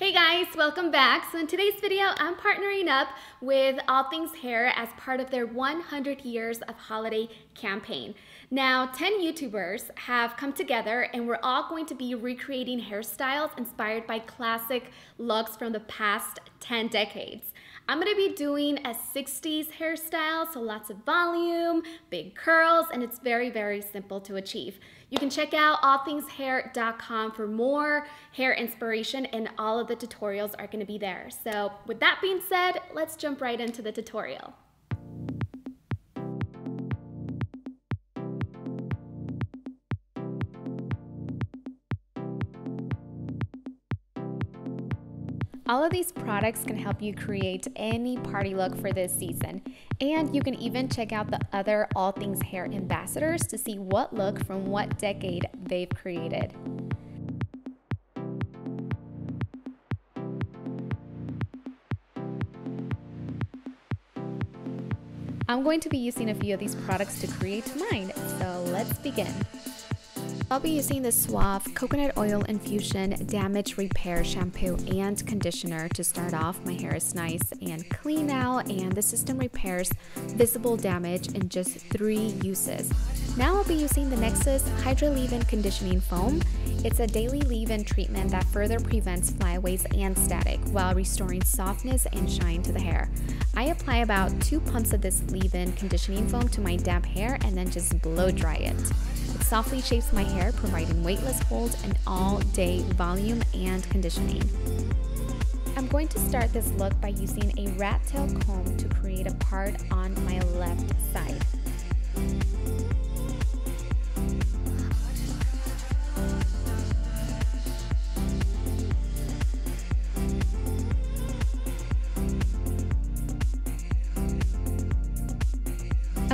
Hey guys, welcome back. So in today's video, I'm partnering up with All Things Hair as part of their 100 Years of Holiday campaign. Now, 10 YouTubers have come together and we're all going to be recreating hairstyles inspired by classic looks from the past 10 decades. I'm gonna be doing a 60s hairstyle, so lots of volume, big curls, and it's very, very simple to achieve. You can check out allthingshair.com for more hair inspiration and all of the tutorials are gonna be there. So with that being said, let's jump right into the tutorial. All of these products can help you create any party look for this season. And you can even check out the other All Things Hair ambassadors to see what look from what decade they've created. I'm going to be using a few of these products to create mine, so let's begin. I'll be using the Suave Coconut Oil Infusion Damage Repair Shampoo and Conditioner to start off. My hair is nice and clean now and the system repairs visible damage in just three uses. Now I'll be using the Nexxus Hydra Leave-In Conditioning Foam. It's a daily leave-in treatment that further prevents flyaways and static while restoring softness and shine to the hair. I apply about two pumps of this leave-in conditioning foam to my damp hair and then just blow dry it. Softly shapes my hair, providing weightless hold and all-day volume and conditioning. I'm going to start this look by using a rat tail comb to create a part on my left side.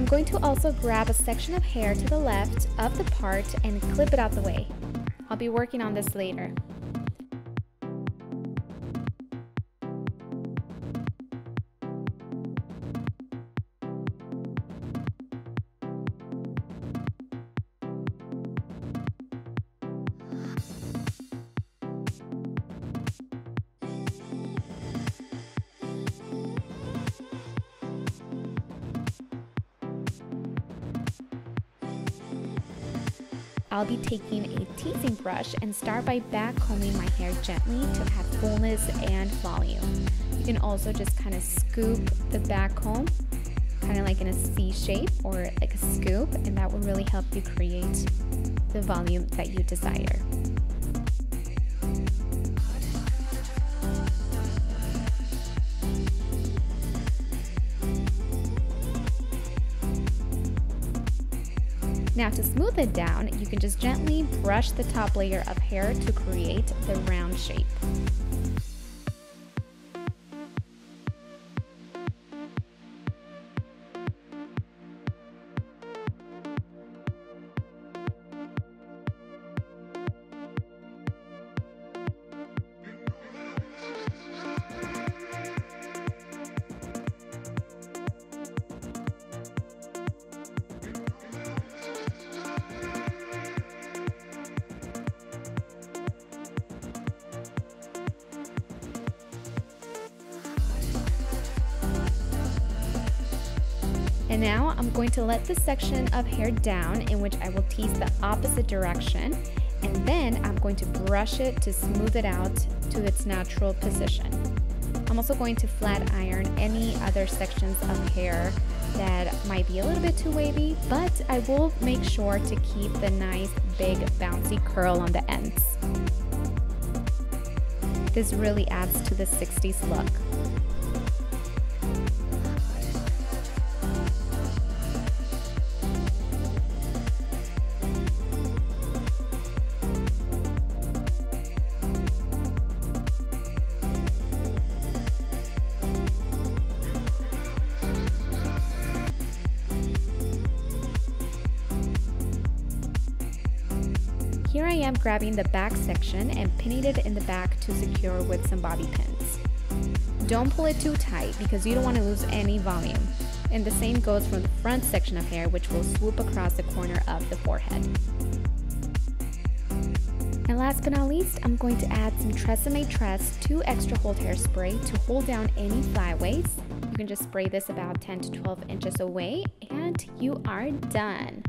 I'm going to also grab a section of hair to the left of the part and clip it out the way. I'll be working on this later. I'll be taking a teasing brush and start by back combing my hair gently to add fullness and volume. You can also just kind of scoop the back comb, kind of like in a C shape or like a scoop, and that will really help you create the volume that you desire. Now to smooth it down, you can just gently brush the top layer of hair to create the round shape. And now I'm going to let this section of hair down in which I will tease the opposite direction and then I'm going to brush it to smooth it out to its natural position. I'm also going to flat iron any other sections of hair that might be a little bit too wavy, but I will make sure to keep the nice big bouncy curl on the ends. This really adds to the 60s look. Here I am grabbing the back section and pinning it in the back to secure with some bobby pins. Don't pull it too tight because you don't want to lose any volume. And the same goes for the front section of hair which will swoop across the corner of the forehead. And last but not least, I'm going to add some TRESemmé TRES 2 Extra Hold Hairspray to hold down any flyaways. You can just spray this about 10 to 12 inches away and you are done.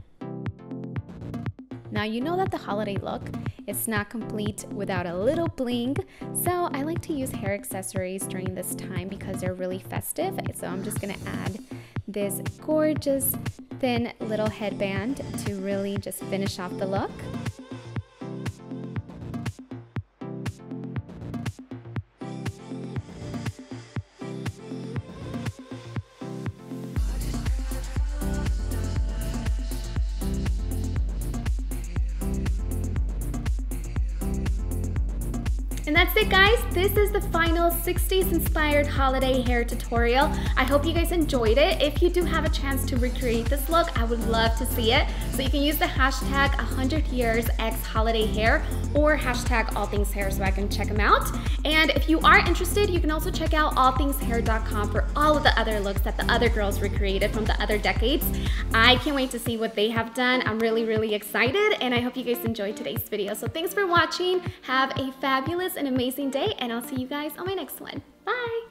Now you know that the holiday look is not complete without a little bling, so I like to use hair accessories during this time because they're really festive. So I'm just gonna add this gorgeous thin little headband to really just finish off the look. And that's it guys, this is the final 60s inspired holiday hair tutorial. I hope you guys enjoyed it. If you do have a chance to recreate this look, I would love to see it. So you can use the hashtag 100 years X holiday hair or hashtag all things hair so I can check them out. And if you are interested, you can also check out allthingshair.com for all of the other looks that the other girls recreated from the other decades. I can't wait to see what they have done. I'm really, really excited and I hope you guys enjoyed today's video. So thanks for watching. Have a fabulous an amazing day, and I'll see you guys on my next one. Bye!